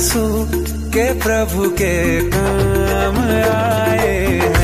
आँसू के प्रभु के काम आए हैं।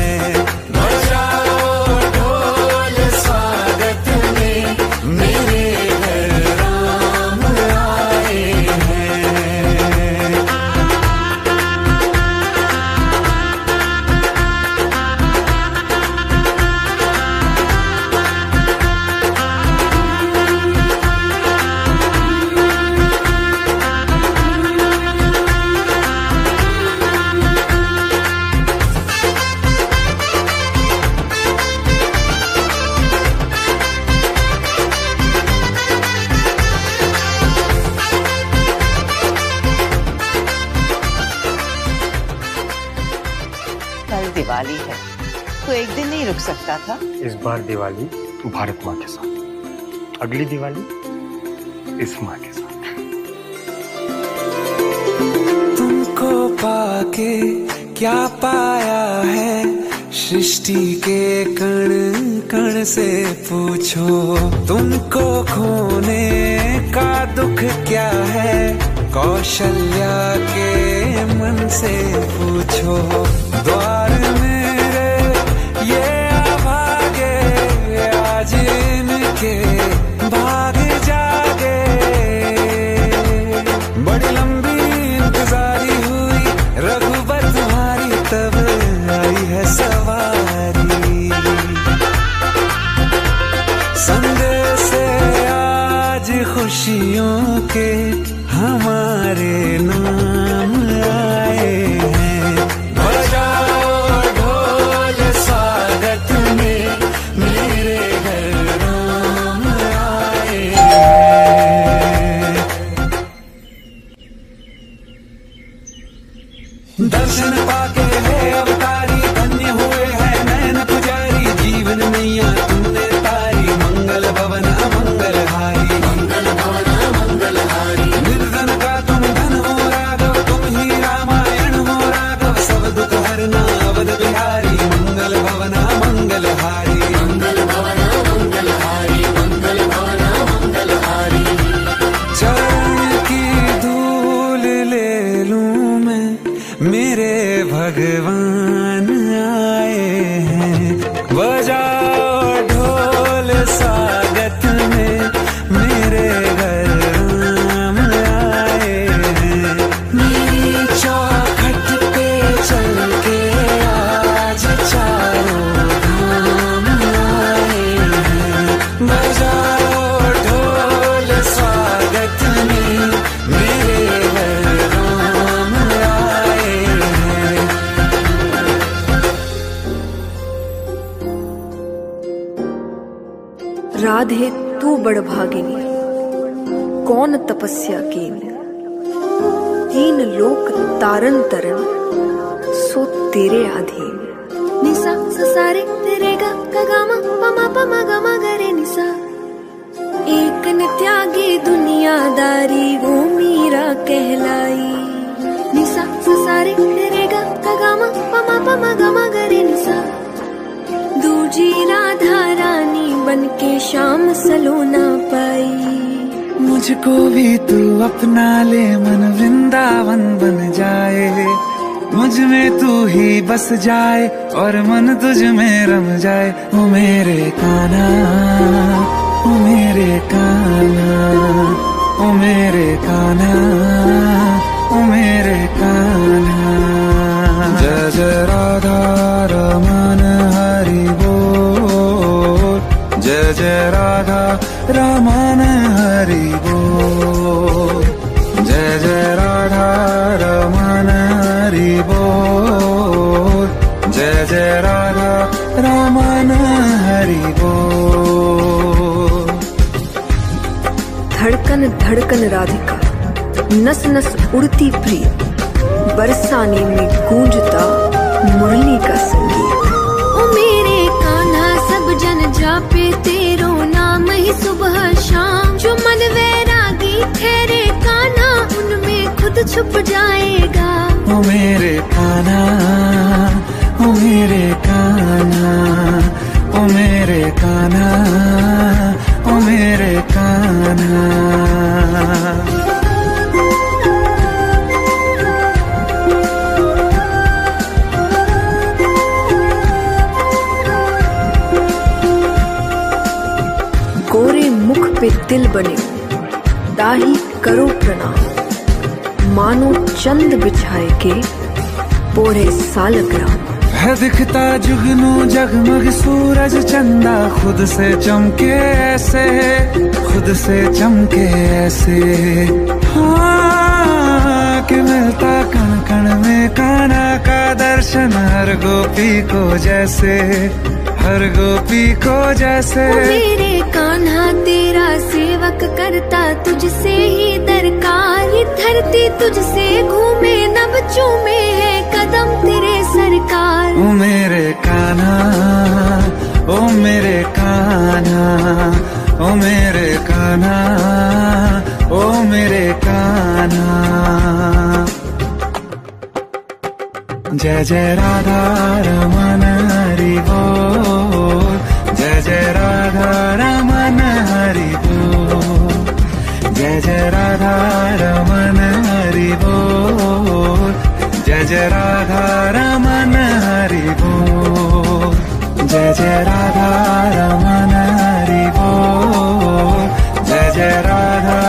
रुक सकता था? इस बार दिवाली भारत माँ के साथ। अगली दिवाली इस माँ के साथ। तुमको पाके क्या पाया है? सृष्टि के कण कण से पूछो। तुमको खोने का दुख क्या है? कौशल्या के मन से पूछो। द्वार मेरे ये खुशियों के बन के शाम सलोना पाई। मुझको भी तू अपना ले मन वृंदावन बन जाए। मुझमें तू ही बस जाए और मन तुझ में रम जाए। ओ मेरे काना ओ मेरे काना ओ मेरे काना ओ मेरे काना जय जय राधा रमन हरि बोल। जय जय राधा रमन हरि बोल। जय जय राधा रमन हरि बोल। जय जय राधा रमन हरी वो धड़कन धड़कन राधिका, नस नस उड़ती प्रिय, बरसाने में गूंजता मुरली का संगीत। जापे तेरो नाम ही सुबह शाम। जो मन वैरागी, ठहरे काना, उनमें खुद छुप जाएगा। ओ मेरे काना, ओ मेरे काना, ओ मेरे काना, ओ मेरे काना। तिल बने। दाही करो प्रणाम। मानो चंद बिछाए के पोरे सालग्राम है दिखता जुगनू जगमग सूरज चंदा खुद से चमके ऐसे, खुद से चमके ऐसे। हाँ कि मिलता कण कण में काना का दर्शन हर गोपी को जैसे। हर गोपी को जैसे। मेरे कान्हा तेरा सेवक करता तुझसे ही दरकार। ये धरती तुझसे घूमे नब चूमे है कदम तेरे सरकार। ओ मेरे कान्हा ओ मेरे कान्हा ओ मेरे कान्हा ओ मेरे कान्हा। जय जय राधा रमन हरि बोल। जय जय राधा रमन हरि बोल जय जय राधा रमन हरि बोल जय जय राधा रमन हरि बोल जय जय राधा रमन हरि बोल जय जय राधा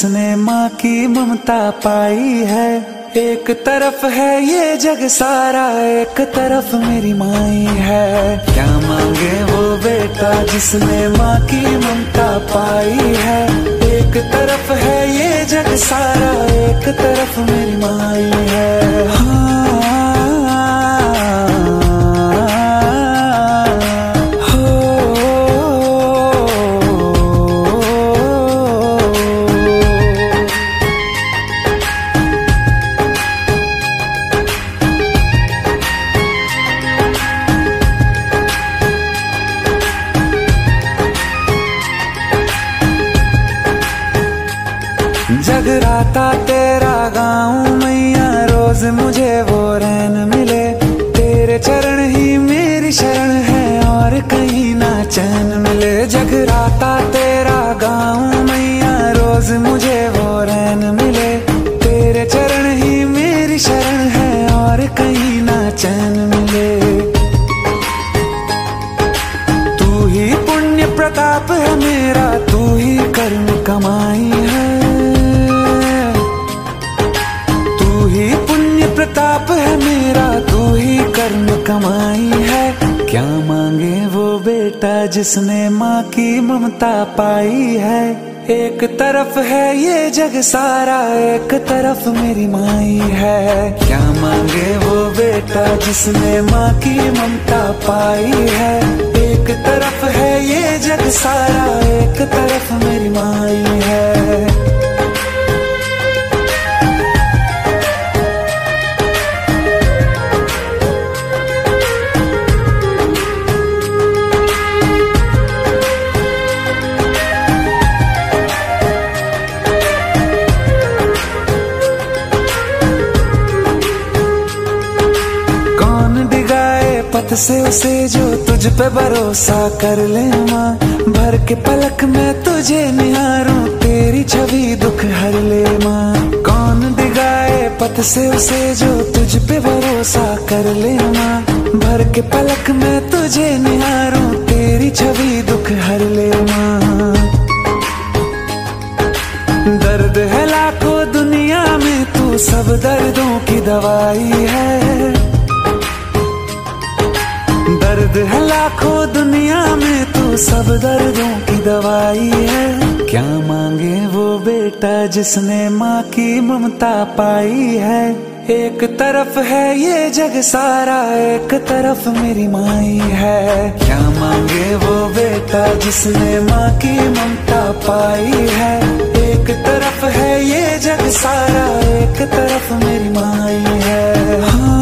जिसने माँ की ममता पाई है। एक तरफ़ है ये जग सारा एक तरफ़ मेरी माई है। क्या मांगे वो बेटा जिसने माँ की ममता पाई है? एक तरफ़ है ये जग सारा एक तरफ़ मेरी माई है। हाँ, जिसने माँ की ममता पाई है। एक तरफ़ है ये जग सारा, एक तरफ़ मेरी माई है। क्या मांगे वो बेटा जिसने माँ की ममता पाई है? एक तरफ़ है ये जग सारा, एक तरफ़ मेरी माई पथ से उसे जो तुझ पे भरोसा कर ले माँ। भर के पलक में तुझे निहारूं, तेरी छवि दुख हर ले माँ। कौन दिगाए पथ से उसे जो तुझ पे भरोसा कर ले माँ। भर के पलक में तुझे निहारूं, तेरी छवि दुख हर ले माँ। दर्द है लाखों दुनिया में, तू सब दर्दों की दवाई है। दर्द है लाखों दुनिया में, तू सब दर्दों की दवाई है। क्या मांगे वो बेटा जिसने माँ की ममता पाई है? एक तरफ़ है ये जग सारा, एक तरफ़ मेरी माई है। क्या मांगे वो बेटा जिसने माँ की ममता पाई है? एक तरफ़ है ये जग सारा, एक तरफ़ मेरी माई है। हाँ।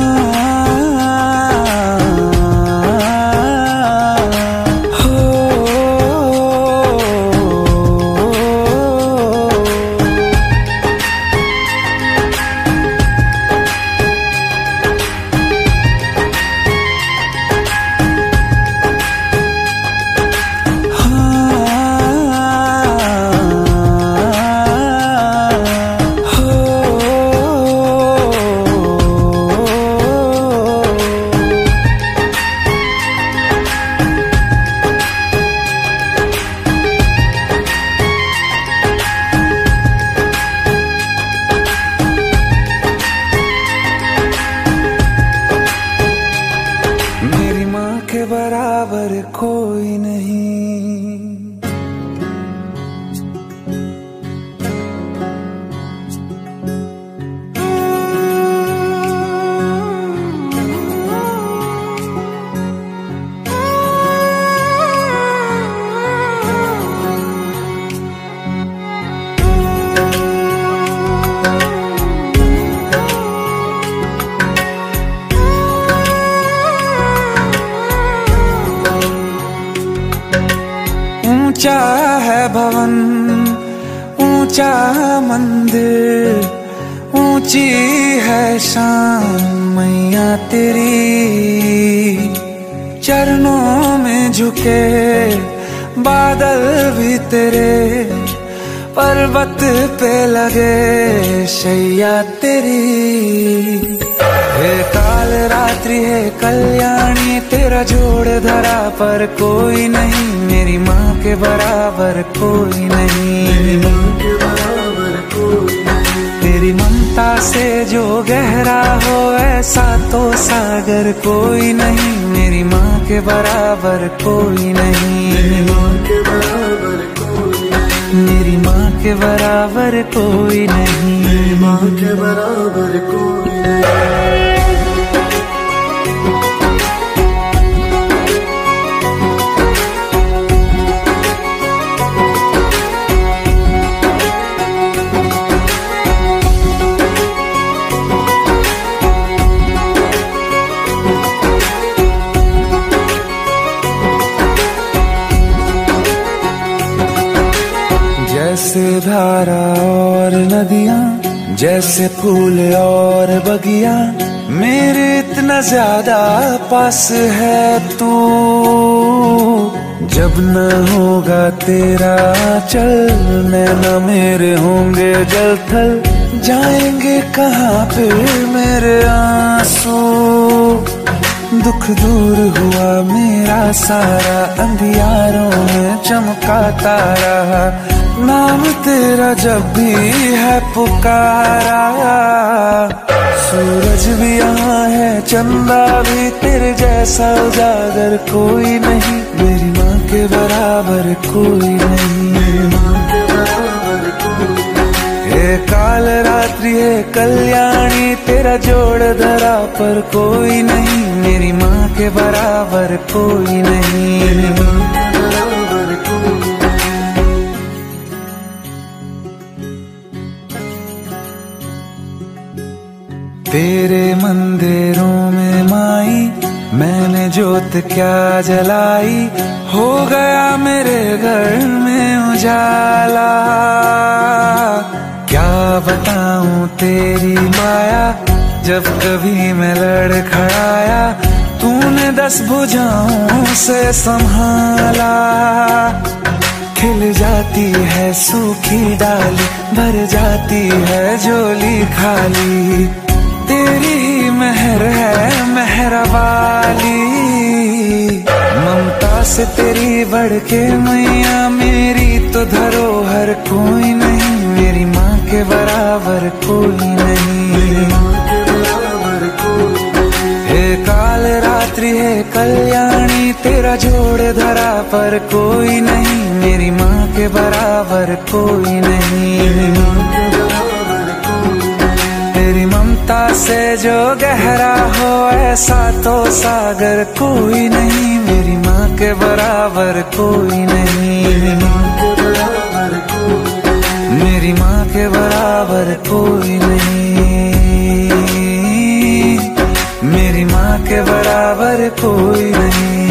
चरणों में झुके, बादल भी तेरे पर्वत पे लगे, शैया तेरी। हे काल रात्रि, है कल्याणी, तेरा जोड़ धरा पर कोई नहीं, मेरी माँ के बराबर कोई नहीं। मेरी माँ के बराबर कोई नहीं। तेरी ममता से जो गहरा हो ऐसा तो सागर कोई नहीं। मेरी माँ के बराबर कोई नहीं। मेरी माँ के बराबर कोई नहीं। माँ के बराबर कोई नहीं। जैसे फूल और बगिया, मेरे इतना ज़्यादा पास है तू। जब न होगा तेरा चल नैना मेरे होंगे जल थल। जाएँगे कहाँ पे मेरे आँसू? दुख दूर हुआ मेरा सारा, अंधियारों में चमका तारा नाम तेरा जब भी है पुकारा। सूरज भी यहाँ है, चंदा भी तेरे जैसा उजागर कोई नहीं। मेरी माँ के बराबर कोई नहीं। काल रात्रि है कल्याणी, तेरा जोड़ धरा पर कोई नहीं। मेरी माँ के बराबर कोई नहीं। मेरी माँ तेरे मंदिरों में माई, मैंने जोत क्या जलाई? हो गया मेरे घर में उजाला। क्या बताऊँ तेरी माया, जब कभी मैं लड़खड़ाया तूने दस भुजाओं से संभाला। खिल जाती है सूखी डाली भर जाती है झोली खाली। मेहर है, मेहर वाली। ममता से तेरी बढ़ के मैया मेरी तो धरोहर कोई नहीं। मेरी माँ के बराबर कोई नहीं। हे काल रात्रि, है कल्याणी, तेरा जोड़ धरा पर कोई नहीं। मेरी माँ के बराबर कोई नहीं। से जो गहरा हो, ऐसा तो सागर कोई नहीं। मेरी माँ के बराबर कोई नहीं। मेरी माँ के बराबर कोई नहीं। मेरी माँ के बराबर कोई नहीं।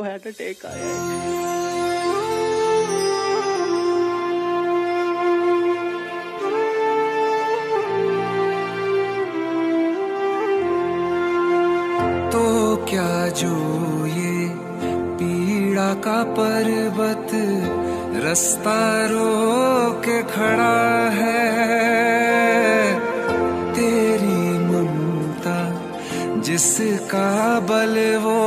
को हार्ट अटैक आया है। तो क्या जो ये पीड़ा का पर्वत रास्ता रोक खड़ा है? तेरी ममता जिसका बल वो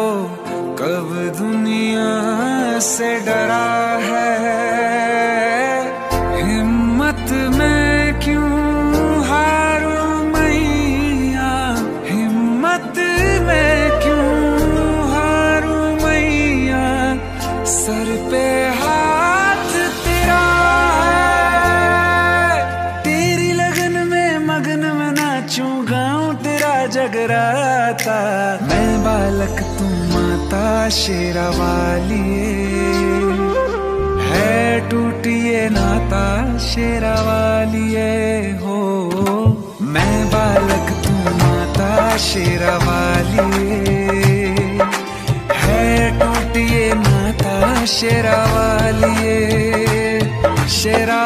से डरा है। हिम्मत में क्यों हारूं मैया? हिम्मत में क्यों हारूं मैया? सर पे हाथ तेरा है। तेरी लगन में मगन में नाचूं, गाऊं तेरा जगराता। मैं बालक तू माता, शेरा वाली शेरा वालिए हो। मैं बालक, तू माता शेरा वालिए है टूटिए माता शेरा वालिए शेरा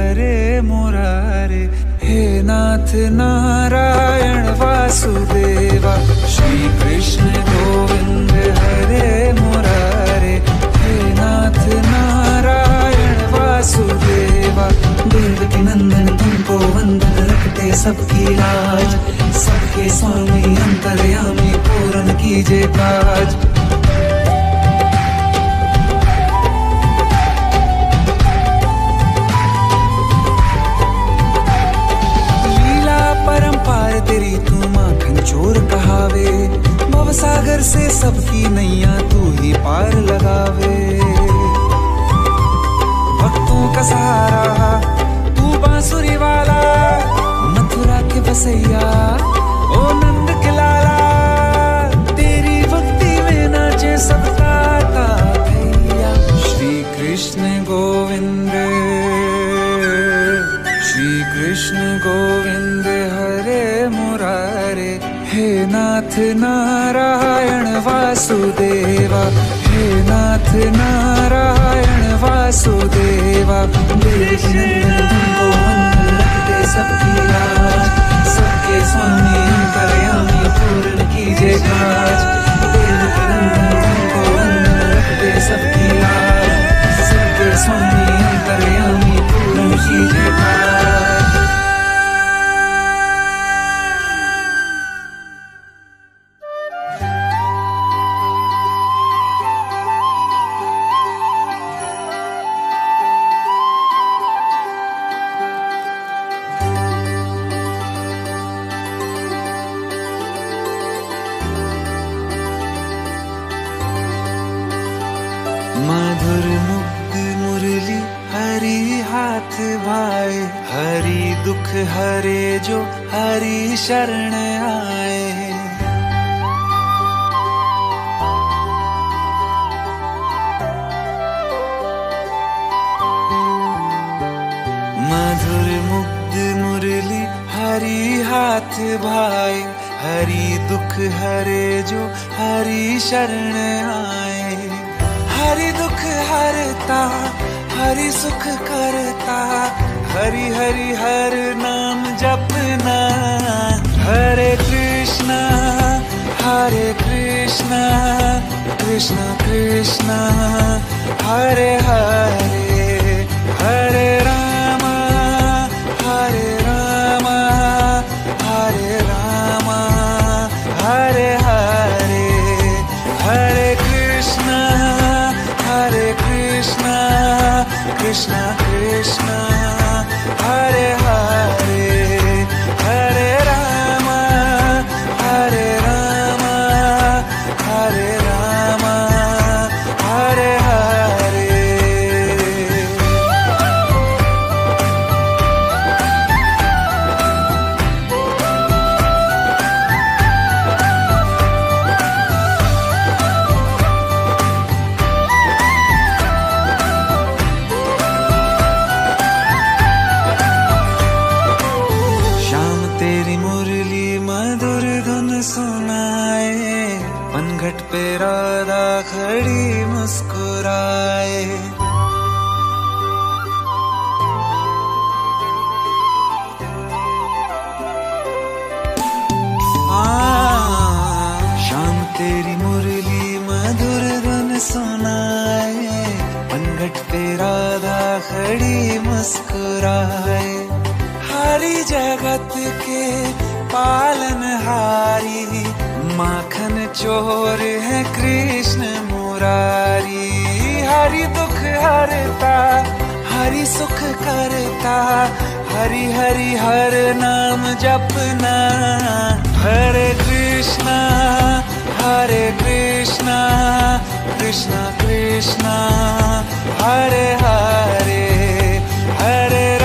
हरे मुरारे, हे नाथ नारायण वासुदेवा श्री कृष्ण गोविंद हरे मुरारे, हे नाथ नारायण वासुदेवा गोविंद के नंदन तुमको वंदन रखते सबकी लाज सबके स्वामी अंतर्यामी पूरन कीजे काज। घर से सबकी नैया तू ही पार लगावे। भक्तों का सहारा, तू बांसुरी वाला, मथुरा के बसैया, ओ नाथ नारायण वासुदेवा। हे नाथ नारायण वासुदेवा। सप् Krishna. करता, हरि सुख करता, हरि हरि हर नाम जपना। हरे कृष्णा हरे कृष्णा कृष्णा कृष्णा, हरे हरे हरे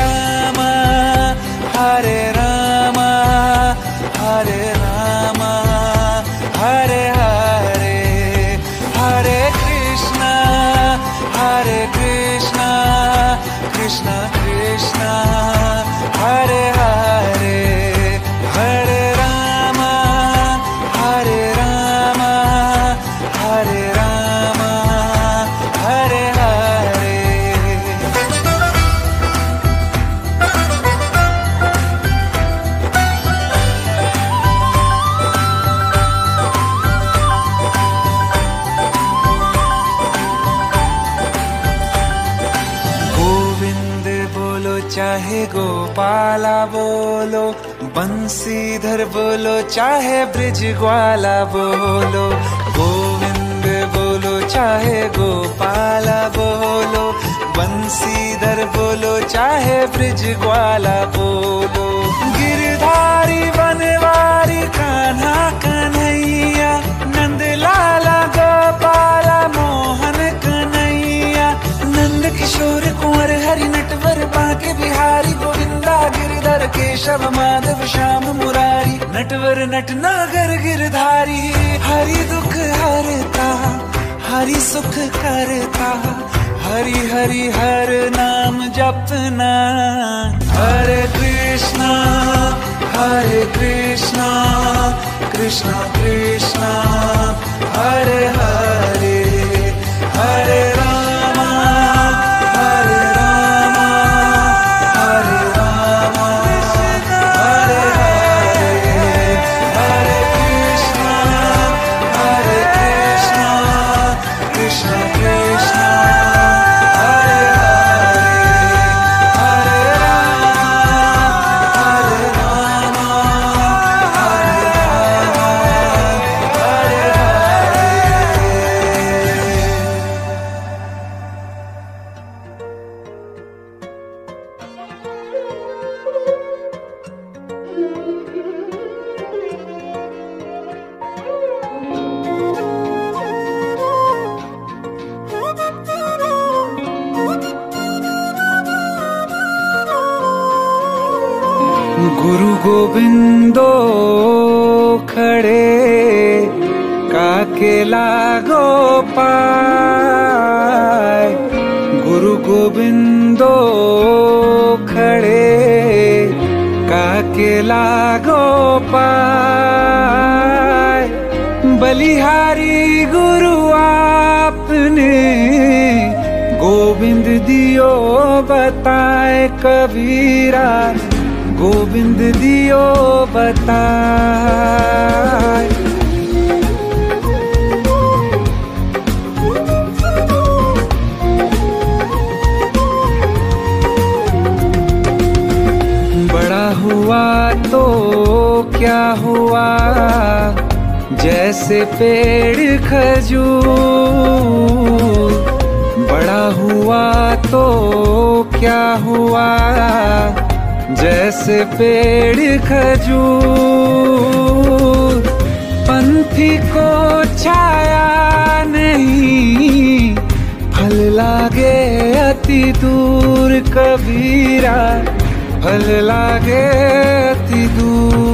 बंसीधर बोलो, चाहे ब्रिज ग्वाला बोलो, गोविंद बोलो, चाहे गोपाला बोलो बंसीधर बोलो, चाहे ब्रिज ग्वाला बोलो। गिरधारी बनवारी कान्हा कन्हैया नंद लाला गोपाला मोहन कन्हैया, नंद किशोर कुंवर हरि नटवर बांके बिहारी गोविंदा केशव, माधव, श्याम, मुरारी, नटवर, नट नटनागर गिरधारी। हरि दुख हरता, हरि सुख करता। हरि हरि हर नाम जपना। हरे कृष्णा हरे कृष्णा कृष्णा कृष्णा। हरे हरे हरे काके लागो पाय बलिहारी गुरु आपने गोविंद दियो बताए कबीरा गोविंद दियो बताए। क्या हुआ, जैसे पेड़ खजूर। बड़ा हुआ तो क्या हुआ, जैसे पेड़ खजूर। पंथी को छाया नहीं, फल लागे अति दूर कबीरा। फल लागे अति दूर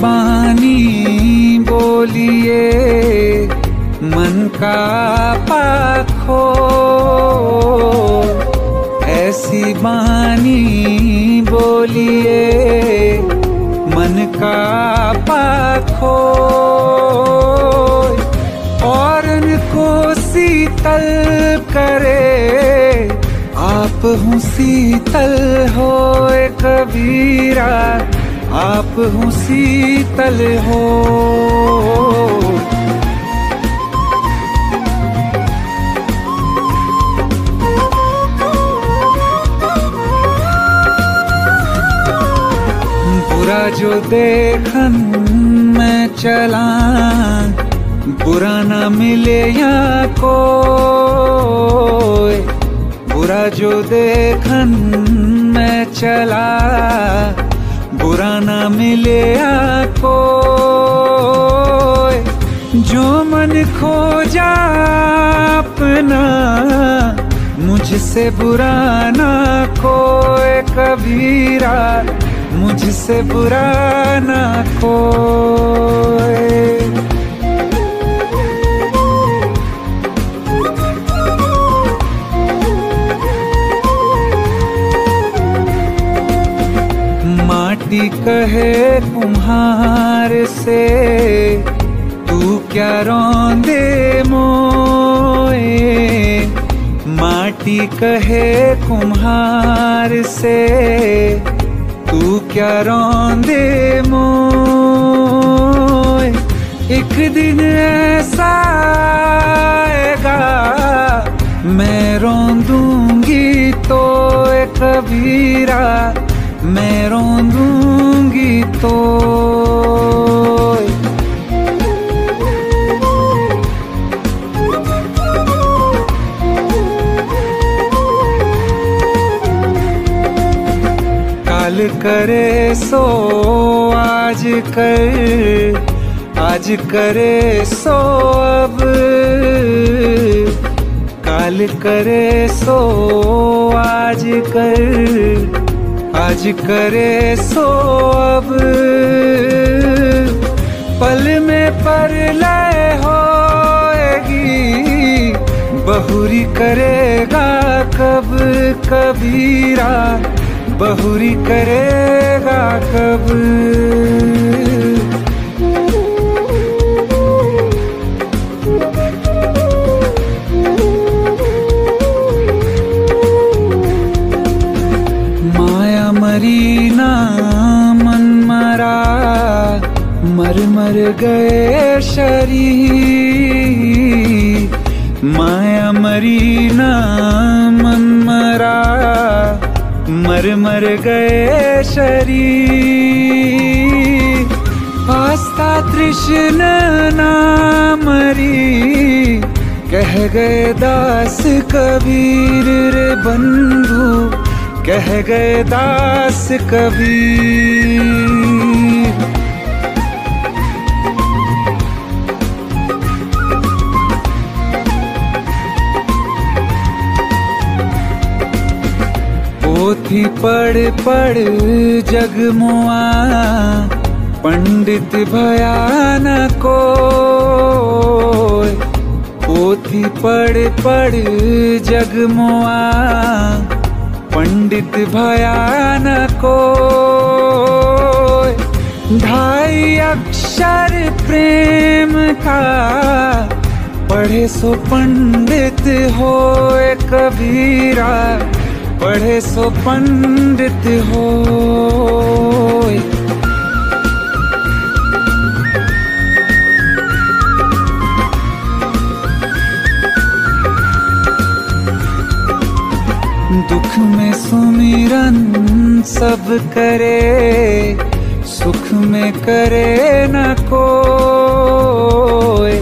बानी बोलिए, मन का पाखो ऐसी बानी बोलिए, मन का पाखो और को शीतल करे, आप हूँ शीतल हो कबीरा। आप हूँ शीतल हो। बुरा जो देखन मैं चला बुरा ना मिले या को बुरा जो देखन मैं चला बुरा ना मिले कोई जो मन खो जा अपना, मुझसे बुरा ना कोई कबीरा, मुझसे बुरा ना कोई कहे कुम्हार से। तू क्या रोंदे मोए? माटी कहे कुम्हार से। तू क्या रोंदे मोए? एक दिन ऐसा आएगा, मैं रोंदूँगी तो कबीरा। मैं रोंदूँगी तो कल करे सो, आज कर, आज करे सो अब। काल करे सो, आज कर आज करे सो अब। पल में पर लय होएगी, बहुरी करेगा कब कबीरा, बहुरी करेगा कब। गए शरी माया मरी ना मन मरा, मर मर गए शरी आस्था तृष्ण ना मरी, कह गए दास कबीर रे बंधु, कह गए दास कबीर। पोथी पढ़ पढ़ जगमुआ पंडित भयान को पोथी पढ़ पढ़ जगमुआ पंडित भयान को ढाई अक्षर प्रेम का, पढ़े सो पंडित होए कबीरा। पढ़े सो पंडित हो दुख में सुमिरन सब करे, सुख में करे न कोई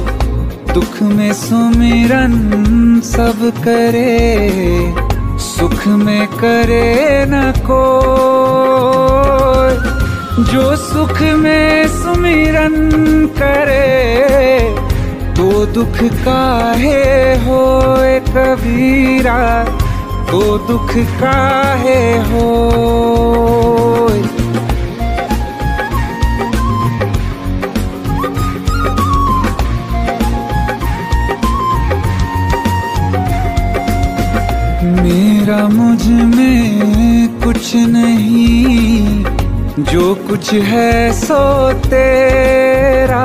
दुख में सुमिरन सब करे। में करे न को जो सुख में सुमिरन करे तो दुख काहे हो कबीरा तो दुख काहे होए? कुछ नहीं, जो कुछ है सो तेरा।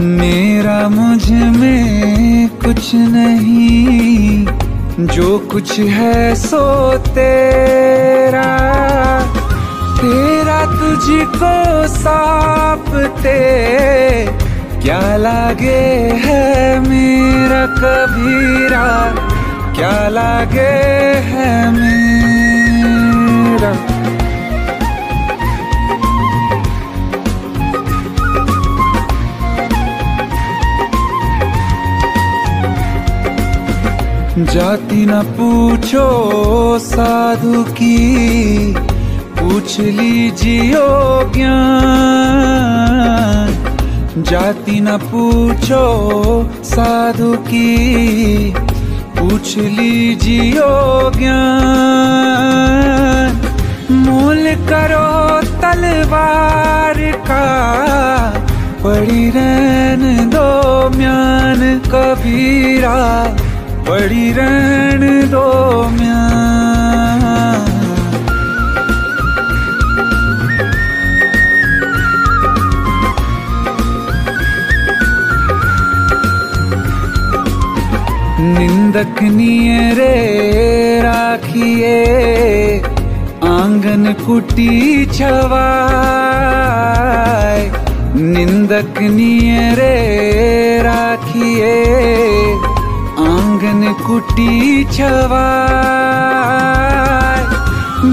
मेरा मुझमें कुछ नहीं, जो कुछ है सो तेरा। तेरा तुझको सापते, क्या लागे है मेरा कबीरा? क्या लागे है मेरा जाति न पूछो साधु की, पूछ लीजियो ज्ञान। जाति न पूछो साधु की, पूछ लीजियो ज्ञान। मूल करो तलवार का, पड़ी रहन दो म्यान कबीरा। पड़ी रहन दो निंदक रे राखिए आँगन कुटी छवाए। निंदक रे राखिए आँगन कुटी छवाय।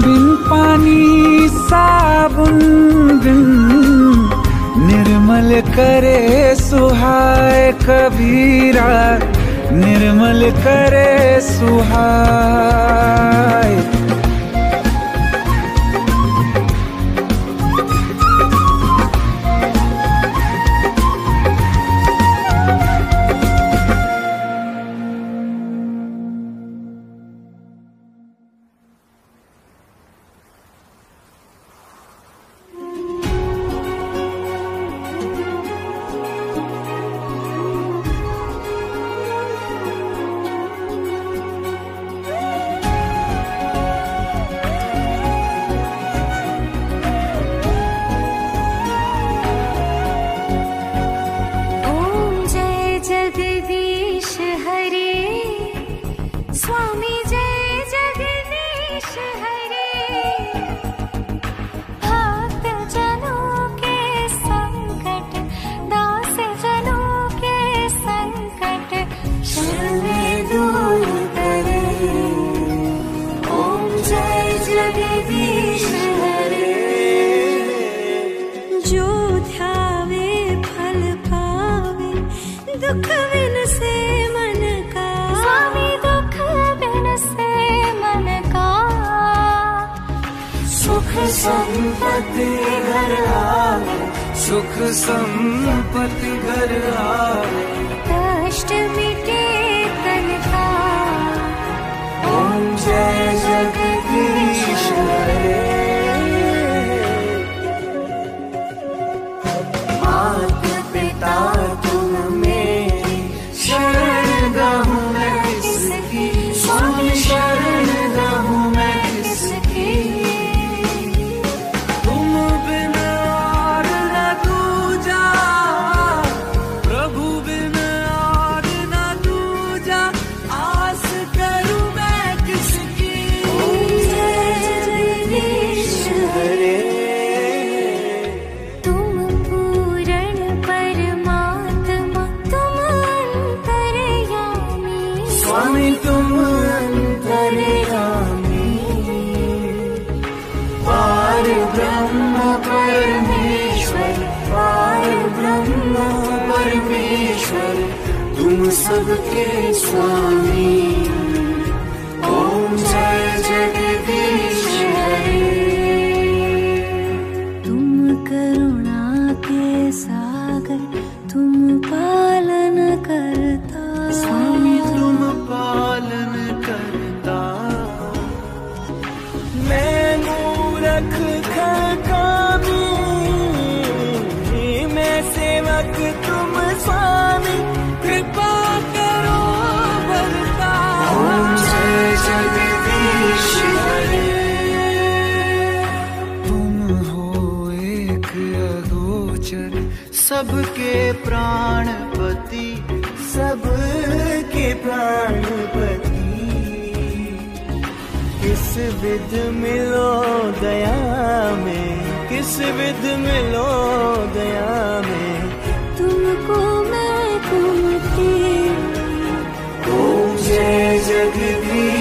बिन पानी साबुन बिन निर्मल करे सुहाय कबीरा। निर्मल करे सुहाय। सबके स्वामी सबके प्राणपति सबके प्राणपति। किस विध मिलो दया में किस विध मिलो दया में? तुमको मैं ओम जय जगदीश